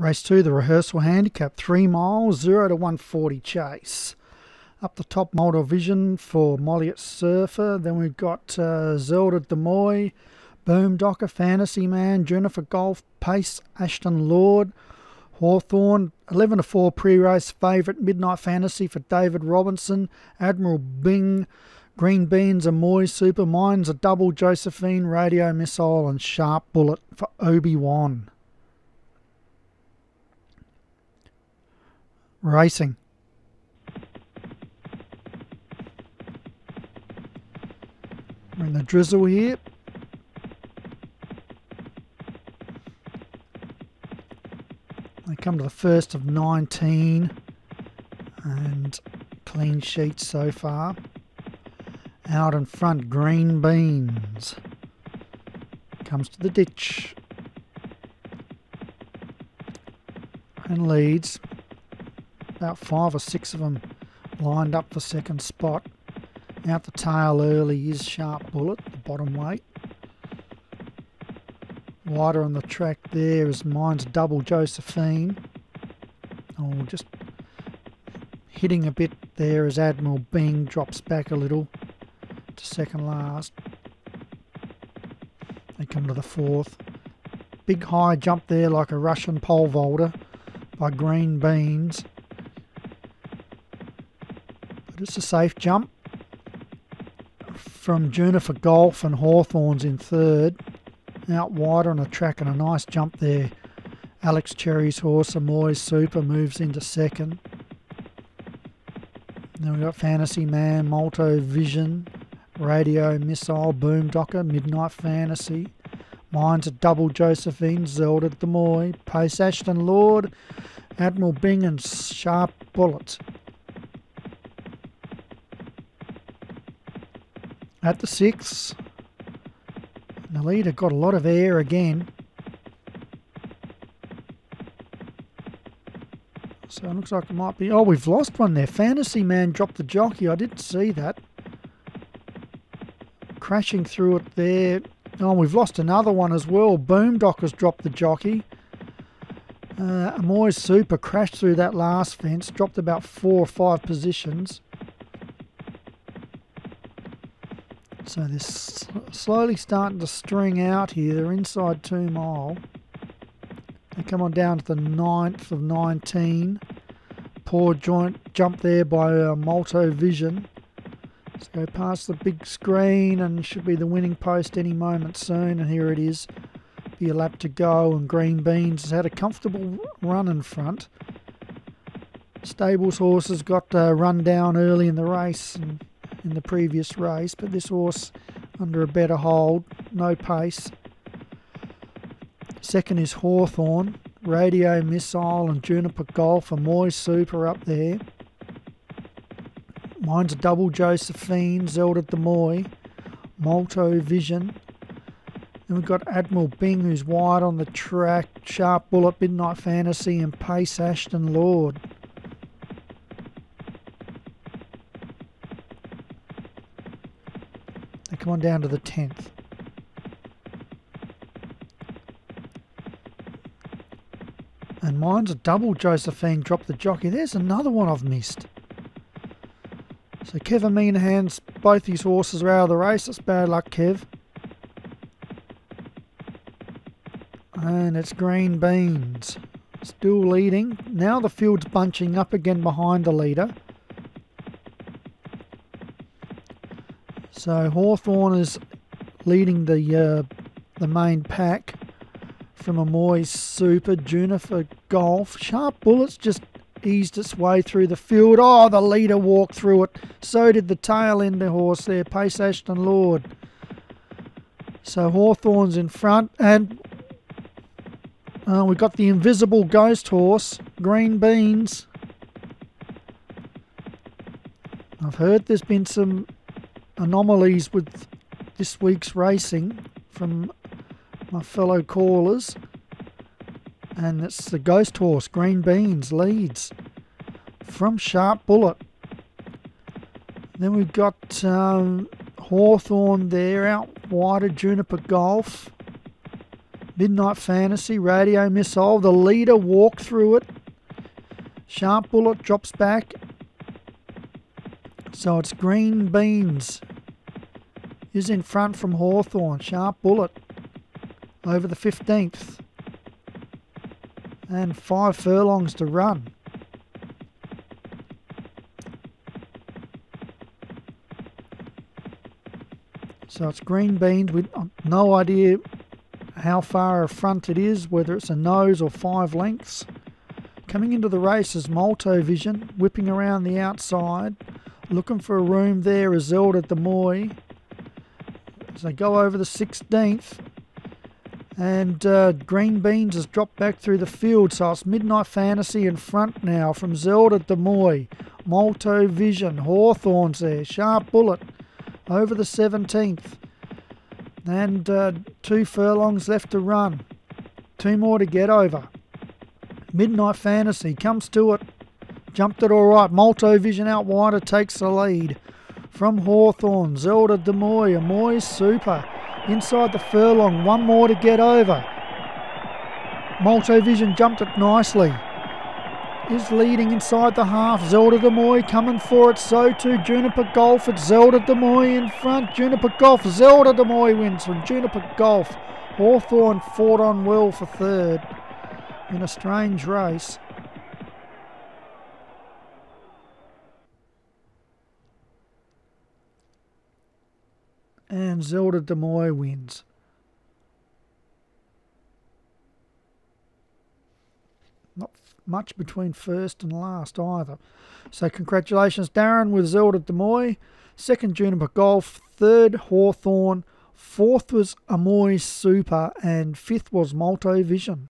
Race 2, the rehearsal handicap, 3 miles, 0 to 140 chase. Up the top, Multi Vision for Molliet Surfer. Then we've got uh, Zelda Demoy, Boom Docker, Fantasy Man, Jennifer Golf, Pace, Ashton Lord, Hawthorn, 11 to 4 pre race favourite, Midnight Fantasy for David Robinson, Admiral Bing, Green Beans, Amoy Super, Mines, a double Josephine, Radio Missile, and Sharp Bullet for Obi Wan. Racing. We're in the drizzle here. They come to the first of 19 and clean sheets so far. Out in front, green beans. Comes to the ditch. And leads. About five or six of them lined up for second spot. Out the tail early is Sharp Bullet, the bottom weight. Wider on the track there is Mine's Double Josephine. Oh, just hitting a bit there as Admiral Bing drops back a little to second last. They come to the fourth. Big high jump there like a Russian pole vaulter by Green Beans. It's a safe jump from Juniper Golf and Hawthorns in third. Out wider on a track and a nice jump there. Alex Cherry's horse, Amoy Super, moves into second. Then we've got Fantasy Man, Multo Vision, Radio Missile, Boom Docker, Midnight Fantasy. Mine's a double Josephine, Zelda Demoy, Pace Ashton Lord, Admiral Bing, and Sharp Bullets. At the six. The leader got a lot of air again. So it looks like it might be... Oh, we've lost one there. Fantasy Man dropped the jockey. I didn't see that. Crashing through it there. Oh, we've lost another one as well. Boomdock has dropped the jockey. Uh, Amoy's Super crashed through that last fence. Dropped about four or five positions. So they're slowly starting to string out here. They're inside two mile. They come on down to the ninth of 19. Poor joint jump there by uh, Multo Vision. Let's go past the big screen and should be the winning post any moment soon. And here it is. Be a lap to go and Green Beans has had a comfortable run in front. Stables horses got uh, run down early in the race and in the previous race, but this horse under a better hold, no pace. Second is Hawthorn, Radio Missile and Juniper Golf, and Moy Super up there. Mine's a double Josephine, Zelda Demoy, Malto Vision. Then we've got Admiral Bing, who's wide on the track, Sharp Bullet, Midnight Fantasy, and Pace Ashton Lord. On down to the 10th. And mine's a double Josephine drop the jockey. There's another one I've missed. So Kevin Meanahan's both his horses are out of the race. That's bad luck, Kev. And it's Green Beans. Still leading. Now the field's bunching up again behind the leader. So Hawthorn is leading the uh, the main pack from a Amoy Super, Juniper Golf. Sharp Bullets just eased its way through the field. Oh, the leader walked through it. So did the tail end horse there, Pace Ashton Lord. So Hawthorn's in front, and uh, we've got the invisible ghost horse, Green Beans. I've heard there's been some anomalies with this week's racing from my fellow callers. And it's the Ghost Horse, Green Beans, leads from Sharp Bullet. Then we've got um, Hawthorn there, out wider, Juniper Golf. Midnight Fantasy, Radio Missile. The leader walked through it. Sharp Bullet drops back. So it's Green Beans is in front from Hawthorn. Sharp Bullet over the 15th. And five furlongs to run. So it's green beans with uh, no idea how far a front it is, whether it's a nose or five lengths. Coming into the race is Malto Vision, whipping around the outside, looking for a room there is Zelda Demoy. They go over the 16th, and uh, Green Beans has dropped back through the field, so it's Midnight Fantasy in front now from Zelda Demoy. Malto Vision, Hawthorns there, Sharp Bullet over the 17th. And uh, two furlongs left to run. Two more to get over. Midnight Fantasy comes to it. Jumped it all right. Malto Vision out wider takes the lead. From Hawthorn, Zelda Demoy, Amoy Super. Inside the furlong, one more to get over. Malto Vision jumped it nicely is leading inside the half. Zelda Demoy coming for it. So too Juniper Golf. It's Zelda Demoy in front. Juniper Golf. Zelda Demoy wins from Juniper Golf. Hawthorn fought on well for third in a strange race. And Zelda Demoy wins. Not much between first and last either. So congratulations, Darren, with Zelda Demoy. Second, Juniper Golf. Third, Hawthorn. Fourth was Amoy Super. And fifth was Malto Vision.